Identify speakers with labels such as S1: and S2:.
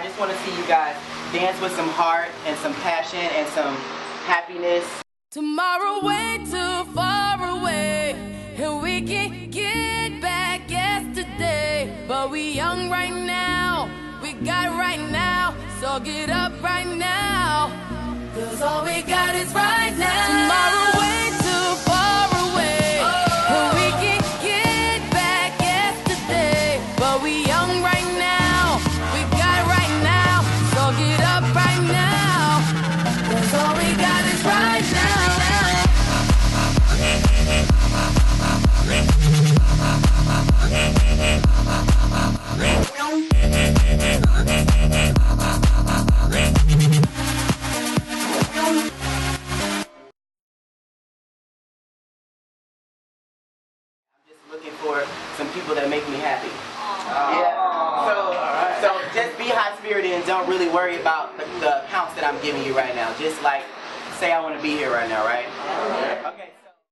S1: I just want to see you guys dance with some heart and some passion and some happiness.
S2: Tomorrow way too far away, and we can get back yesterday. But we young right now, we got right now, so get up right now. Cause all we got is right now. Tomorrow way too far away, and we can get back yesterday. But we young right
S1: some people that make me happy. Yeah. So, so just be high spirited and don't really worry about the, the counts that I'm giving you right now. Just like say I want to be here right now, right? Okay. So